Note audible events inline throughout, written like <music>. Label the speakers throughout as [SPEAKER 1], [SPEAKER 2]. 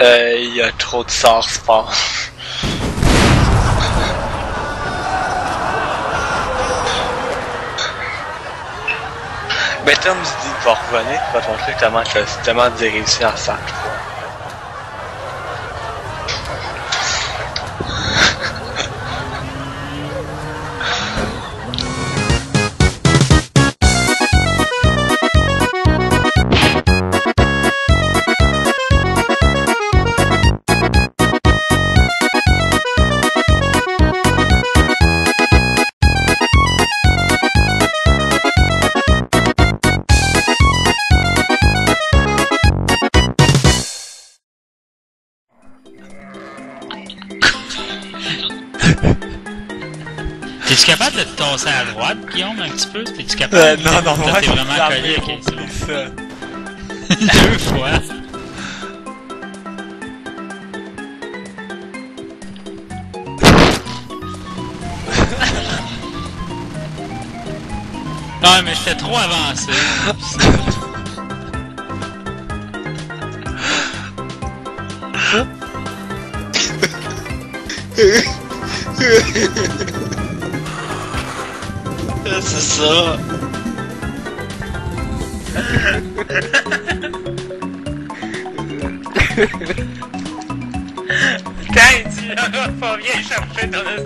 [SPEAKER 1] Euh, il y a trop de sorts sport. Mais Tom se dit va revenir, va te montrer comment tellement de réussir à.
[SPEAKER 2] Tasser à droite, Guillaume, un petit peu? T'es-tu capable?
[SPEAKER 1] Euh, non, non,
[SPEAKER 2] T'es
[SPEAKER 1] je
[SPEAKER 2] vraiment
[SPEAKER 1] suis
[SPEAKER 2] collé,
[SPEAKER 1] fermé
[SPEAKER 2] ok, c'est bon.
[SPEAKER 1] pour ça. <laughs> <laughs>
[SPEAKER 2] Deux fois. <laughs> Ouais, mais j'étais trop avancé.
[SPEAKER 1] Euh, C'est ça.
[SPEAKER 2] Putain, tu l'auras pas bien cherché dans le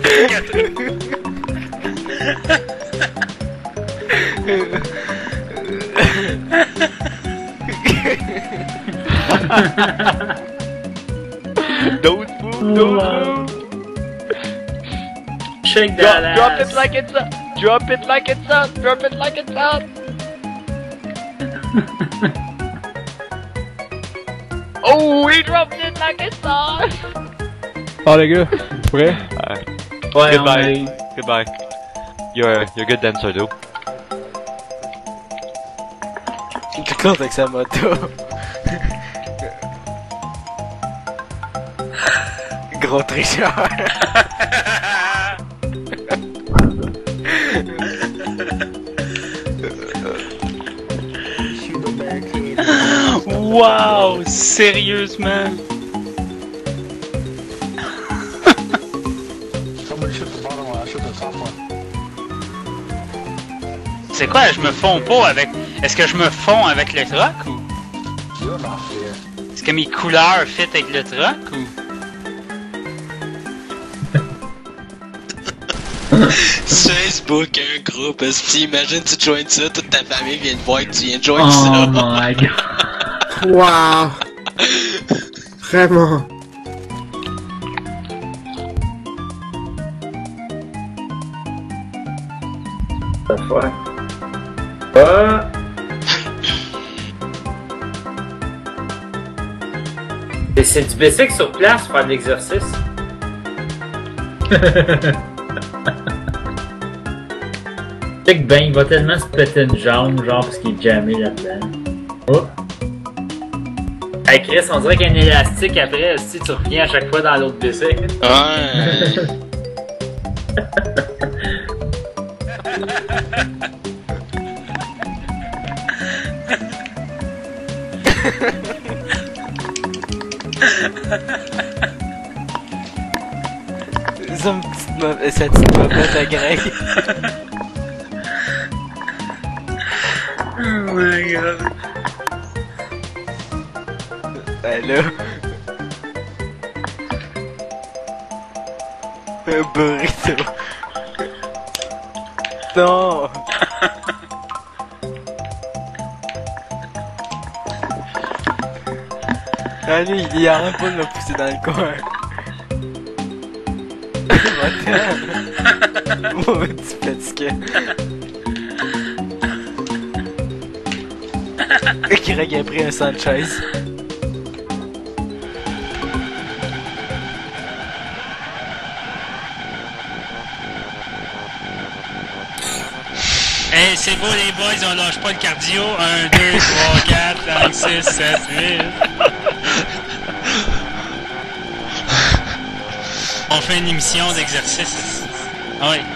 [SPEAKER 1] Don't move, don't move.
[SPEAKER 3] Shake
[SPEAKER 1] Drop,
[SPEAKER 3] that
[SPEAKER 1] drop
[SPEAKER 3] ass.
[SPEAKER 1] it like it's up. Drop it like it's up. Drop it like it's up. <laughs> oh, he dropped it like it's up.
[SPEAKER 4] Ah les gars, prêt?
[SPEAKER 3] Ouais,
[SPEAKER 5] Goodbye.
[SPEAKER 3] on est-
[SPEAKER 5] Goodbye. You're you're a good dancer though.
[SPEAKER 1] Il compte avec sa moto. Gros tricheur.
[SPEAKER 2] Wow, sérieusement. C'est quoi, je me fonds pas avec. Est-ce que je me fonds avec le truck ou? Est-ce que mes couleurs fit avec le truck ou? <laughs>
[SPEAKER 1] Facebook, un groupe, imagine tu joins ça, toute ta famille vient te voir que tu viens de joindre
[SPEAKER 3] Oh
[SPEAKER 1] ça.
[SPEAKER 3] my god.
[SPEAKER 6] Wow! Vraiment.
[SPEAKER 3] The fuck? Ah! Et c'est du basic sur place pour faire de l'exercice. <laughs> Check ben, il va tellement se péter une jambe, genre parce qu'il est jammé là-dedans. Oh! Hey Chris, on dirait qu'il y a un élastique après, si tu reviens à chaque fois dans l'autre basic.
[SPEAKER 1] Ouais. <laughs> Petite mo- sa petite mopette à Greg. <laughs>
[SPEAKER 2] God.
[SPEAKER 1] Ben. Un burrito. Non! Ah lui, il arrête pas de me pousser dans le coin. <laughs> Greg a pris un Sanchez.
[SPEAKER 2] Hey, c'est beau les boys, on lâche pas le cardio. 1, 2, 3, 4, 5, 6, 7, 8. On fait une émission d'exercice. Ah oui.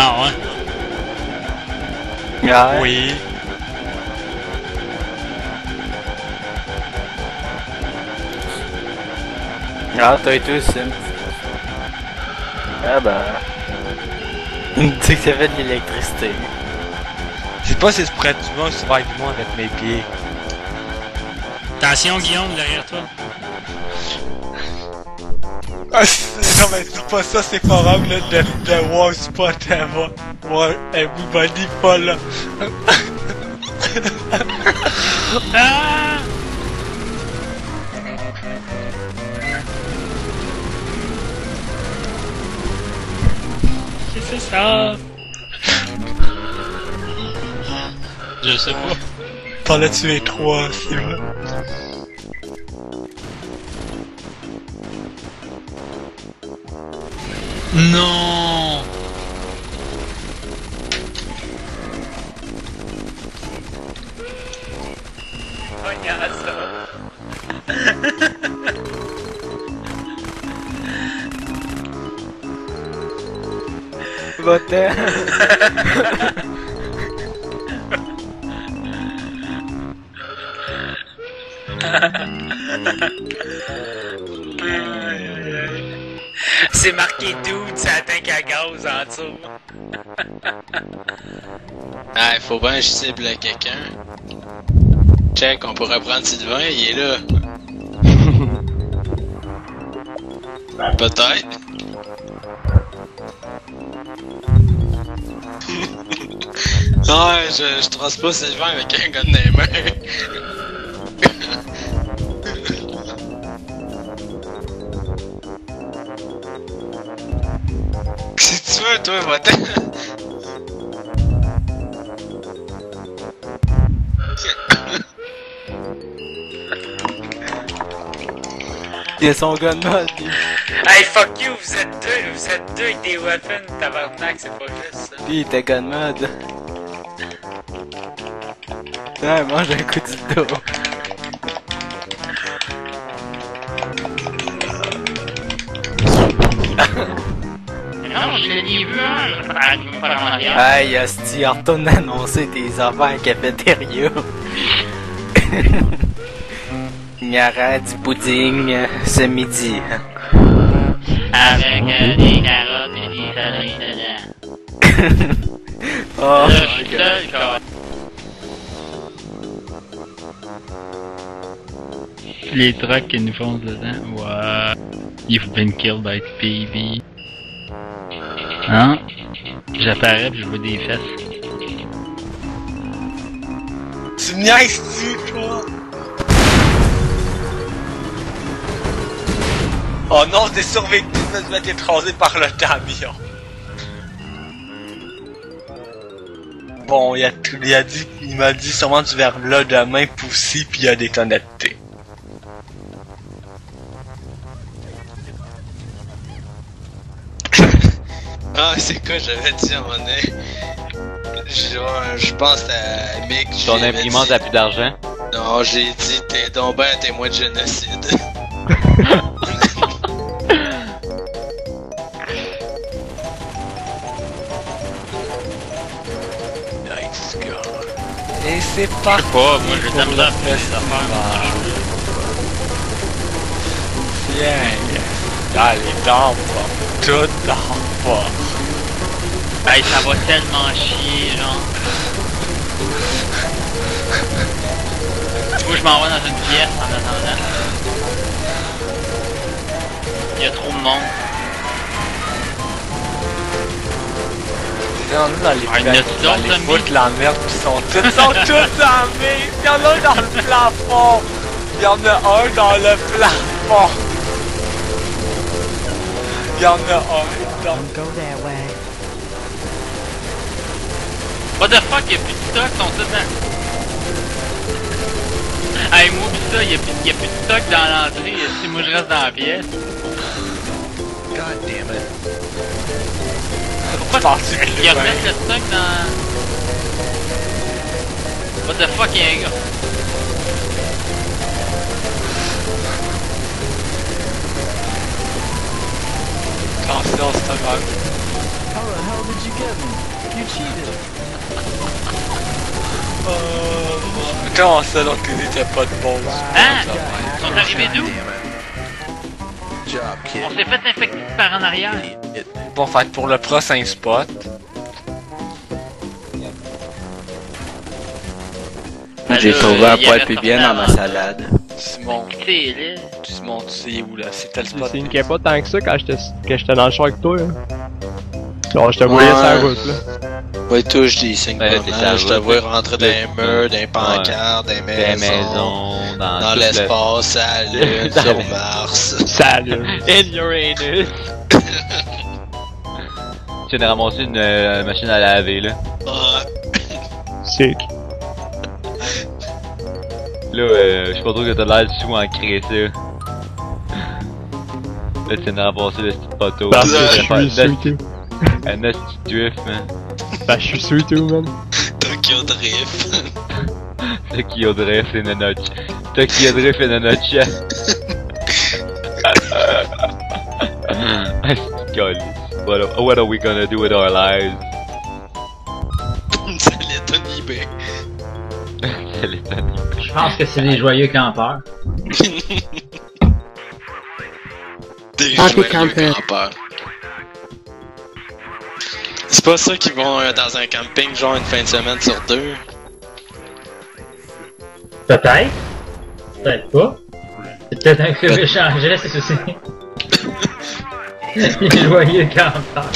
[SPEAKER 2] Ah ouais.
[SPEAKER 7] Ouais. Oui.
[SPEAKER 1] Ah, t'as été au sim.
[SPEAKER 7] Ah bah. <laughs>
[SPEAKER 1] tu sais que ça fait de l'électricité.
[SPEAKER 7] Je sais pas si c'est près du monde, si va du monde avec mes pieds.
[SPEAKER 2] Attention, Guillaume, derrière toi.
[SPEAKER 7] Ah, non mais c'est pas ça, c'est pas grave là, de, de War Spot avant. War Everybody pas là. <laughs>
[SPEAKER 2] Ah! Qu'est-ce que c'est ça? Je sais pas.
[SPEAKER 7] T'en as tué trois, c'est vrai.
[SPEAKER 2] Non!
[SPEAKER 1] Va-t'en. <laughs>
[SPEAKER 2] C'est marqué dude, ça atteint qu'à gaz en dessous.
[SPEAKER 8] Ah, il faut bien que je cible quelqu'un. Check, on pourrait prendre Sylvain, il est là. <laughs> Peut-être. <laughs> non, je, je trace pas Sylvain avec un gun dans les mains. Veux, toi, va-t'en. <laughs>
[SPEAKER 1] Il a son gun mod. lui.
[SPEAKER 2] Hey, fuck you, vous êtes deux, vous êtes deux avec des weapons, tabarnak, c'est pas juste ça.
[SPEAKER 1] Lui, il était gun mod. Ouais, mange un coup de dos. <laughs>
[SPEAKER 2] Non, je l'ai vu un, ah.
[SPEAKER 1] Hey, Asti, retourne annoncer tes affaires à cafétéria. <laughs> Il y aura du pudding euh, ce midi.
[SPEAKER 2] Avec euh, des carottes et des salades dedans. <laughs>
[SPEAKER 1] Oh,
[SPEAKER 2] Là, je suis seul, quoi. Les trucks qui nous foncent dedans, ouais. You've been killed by baby. Hein? J'apparais pis je vois des fesses.
[SPEAKER 7] Tu niaises-tu, toi? Oh non, t'es survécu, tu vas être écrasé par le camion. Bon, il a, a dit, il m'a dit sûrement du verre-là demain poussé pis il a déconnecté.
[SPEAKER 8] C'est quoi, j'avais dit à un moment donné? Je, je pense à Mick.
[SPEAKER 5] Ton imprimante
[SPEAKER 8] dit-
[SPEAKER 5] a plus d'argent?
[SPEAKER 8] Non, j'ai dit, t'es donc ben témoin de génocide. <laughs>
[SPEAKER 7] Nice God. Et c'est parti.
[SPEAKER 2] pas, moi j'ai de la
[SPEAKER 7] le
[SPEAKER 2] à faire.
[SPEAKER 7] Viens, allez, dans pas. Tout dans pas.
[SPEAKER 2] Hey, ça va tellement chier, genre. Moi, je m'en vais dans une pièce en attendant. Il y a trop de monde.
[SPEAKER 7] Il y en a dans les,
[SPEAKER 2] Ah,
[SPEAKER 7] dans les de la merde qui sont tous, ils sont tous armés. Il y en a un dans le plafond. Il y en a un dans le plafond. Il y en a un dans...
[SPEAKER 2] What the fuck, y'a plus de stock, ils sont tous dans... Hey, moi pis ça, y'a plus, y a plus de stock dans l'entrée, si moi je reste dans la pièce.
[SPEAKER 7] God damn it.
[SPEAKER 2] Pourquoi tu
[SPEAKER 7] plus
[SPEAKER 2] y a
[SPEAKER 7] loin.
[SPEAKER 2] peut-être le stock dans... What the fuck, y'a un gars.
[SPEAKER 7] Attention, c'est un gars.
[SPEAKER 6] How the hell did you get me? You cheated.
[SPEAKER 7] Comment ça, donc ils étaient pas de bons?
[SPEAKER 2] Ah! Ils sont arrivés d'où? On s'est fait infecter par en arrière.
[SPEAKER 7] Bon, fait que pour le prochain spot,
[SPEAKER 1] J'ai
[SPEAKER 2] Ben là,
[SPEAKER 1] trouvé un poil plus bien dans ma salade.
[SPEAKER 7] Simon. Simon, tu sais où là? C'était le spot.
[SPEAKER 4] C'est une pas tant que ça quand j'étais dans le char avec toi. Là. Genre, je te voyais
[SPEAKER 8] Ouais.
[SPEAKER 4] sur la route là.
[SPEAKER 8] Ouais, touche des signes
[SPEAKER 5] Ouais,
[SPEAKER 8] pas
[SPEAKER 5] t'es
[SPEAKER 8] mal.
[SPEAKER 5] sur la
[SPEAKER 8] Je te vois
[SPEAKER 5] là.
[SPEAKER 8] rentrer dans les murs, dans les pancartes, dans les
[SPEAKER 5] Des
[SPEAKER 8] maisons.
[SPEAKER 5] maisons, dans,
[SPEAKER 8] Dans
[SPEAKER 5] tout
[SPEAKER 8] l'espace, à la <laughs> Lune,
[SPEAKER 5] Dans
[SPEAKER 8] sur Mars.
[SPEAKER 4] Salut!
[SPEAKER 5] In Uranus! tu viens de ramasser une euh, machine à laver, là.
[SPEAKER 4] Sick. <laughs>
[SPEAKER 5] Là, euh, je sais pas trop que t'as l'air du sous en créé ça. Là, tu viens de ramasser le petit poteau.
[SPEAKER 4] Parce
[SPEAKER 5] Là,
[SPEAKER 4] que je suis <laughs>
[SPEAKER 5] Un petit drift, man.
[SPEAKER 4] Que je suis sweet man.
[SPEAKER 8] Tokyo Drift.
[SPEAKER 5] Tokyo Drift in a nutshell. Tokyo Drift in a nutshell. Ah, c'est <laughs> calice. What, are- what are we gonna do with our lives?
[SPEAKER 8] Ça l'étonne eBay.
[SPEAKER 5] C'est l'étonne.
[SPEAKER 3] Je pense que c'est des joyeux campeurs. <laughs>
[SPEAKER 8] Des joyeux campeurs. C'est pas ça qu'ils vont euh, dans un camping genre une fin de semaine sur deux?
[SPEAKER 3] Peut-être. Peut-être pas. C'est peut-être un club échangé, c'est aussi. <laughs> Les joyeux campeurs.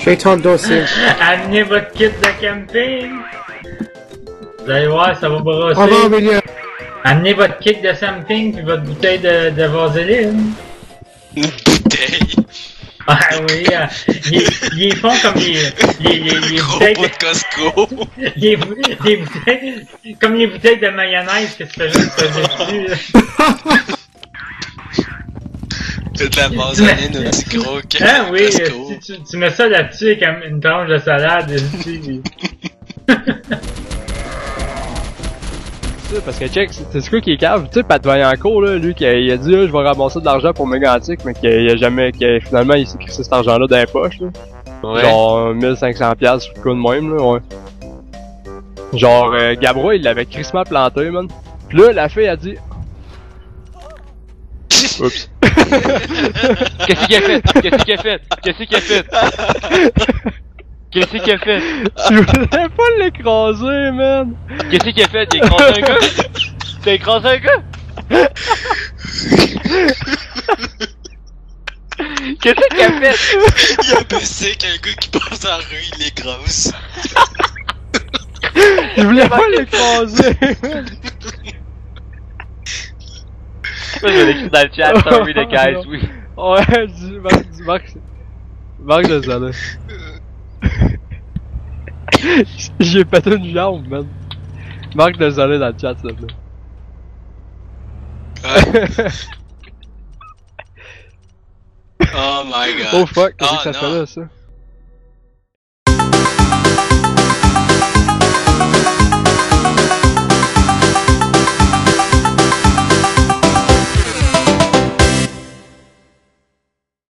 [SPEAKER 6] J'ai ton dossier.
[SPEAKER 3] Amenez votre kit de camping. Vous allez voir, ça va brosser.
[SPEAKER 6] William.
[SPEAKER 3] Amenez votre kit de camping puis votre bouteille de, de vaseline.
[SPEAKER 8] Une bouteille.
[SPEAKER 3] Ah oui, euh, font comme les, les, les, les
[SPEAKER 8] Gros
[SPEAKER 3] bouteilles
[SPEAKER 8] bout
[SPEAKER 3] de,
[SPEAKER 8] Costco. <laughs>
[SPEAKER 3] les, bou- les bouteilles, comme les bouteilles de mayonnaise que tu fais juste dessus. <laughs>
[SPEAKER 8] de la vaseline, un petit gros
[SPEAKER 3] Ah oui,
[SPEAKER 8] Costco.
[SPEAKER 3] tu, tu, tu mets ça là-dessus comme une tranche de salade <laughs> dessus.
[SPEAKER 4] Ça, Parce que check, c'est c'est quoi qui est cave? Tu sais, Pat Vaillancourt, là, lui, qui a, il a dit, ah, je vais ramasser de l'argent pour Mégantic, mais qu'il a jamais, qu'il a- finalement, il s'est crissé cet argent-là dans les poches, là.
[SPEAKER 5] Ouais.
[SPEAKER 4] Genre, 1500 piastres, le coup de même, là, ouais. Genre, euh, Gabra, il l'avait crissement planté, man. Pis là, la fille a dit... Oups. <laughs>
[SPEAKER 5] Qu'est-ce qu'il a fait? Qu'est-ce qu'il a fait? Qu'est-ce qu'il a fait? <laughs> Qu'est-ce qu'il a fait?
[SPEAKER 4] Tu voulais pas l'écraser, man!
[SPEAKER 5] Qu'est-ce qu'il a fait? T'as écrasé un gars? T'as écrasé un gars? Qu'est-ce qu'il a fait?
[SPEAKER 8] Il a baissé qu'un gars qui passe en rue, il l'écrase.
[SPEAKER 4] Tu voulais pas l'écraser,
[SPEAKER 5] je vais l'écrire dans le chat. Sorry, the guys. Oui.
[SPEAKER 4] Ouais, dis, Marc, dis, Marc, Marc, désolé. <laughs> J'ai pété une jambe, man. Marc, désolé dans le chat, s'il te plaît. <laughs>
[SPEAKER 8] Oh my god.
[SPEAKER 4] Oh fuck, qu'est-ce
[SPEAKER 8] Ah,
[SPEAKER 4] que ça
[SPEAKER 8] non.
[SPEAKER 4] fait là, ça?